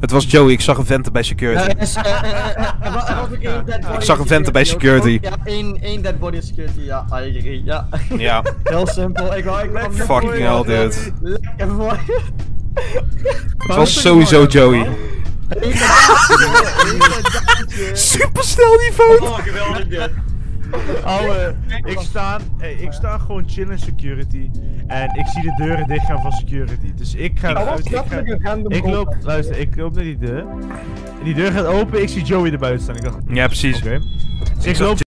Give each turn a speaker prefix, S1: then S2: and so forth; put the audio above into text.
S1: Het was Joey, ik zag een venten bij security. Ik zag een venten bij security.
S2: Ja, één, één dead body security, ja, I agree, ja.
S1: Ja,
S2: Heel simpel, ik wou, ik wou
S1: fucking hell dude.
S2: Lekker voor.
S1: Het was sowieso Joey.
S2: Eén dead
S1: Super snel die foto!
S3: Oh, geweldig dit.
S4: Ouwe, ik sta, hey, ik sta gewoon chill in security. En ik zie de deuren dichtgaan van security. Dus ik ga
S2: Dat
S4: eruit. Ik, ga, loop,
S2: open.
S4: luister, ik loop naar die deur. En die deur gaat open, ik zie Joey erbuiten staan. Ik dacht,
S1: Ja, precies.
S4: oké. Dus ik loop